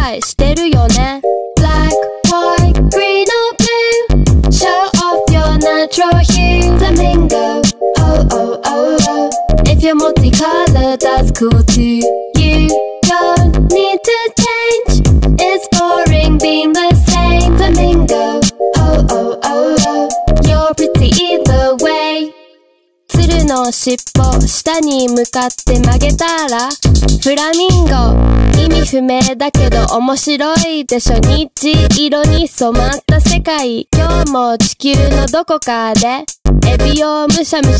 解してるよね Black, white, green or blue Show off your natural hue Flamingo Oh, oh, oh, oh If you're multicolored that's cool too You don't need to change It's boring being the same Flamingo Oh, oh, oh, oh You're pretty either way 鶴の尻尾下に向かって曲げたらフラミンゴ意味不明だけど面白いでしょ。日色に染まった世界。今日も地球のどこかで。エビをむしゃむしゃ。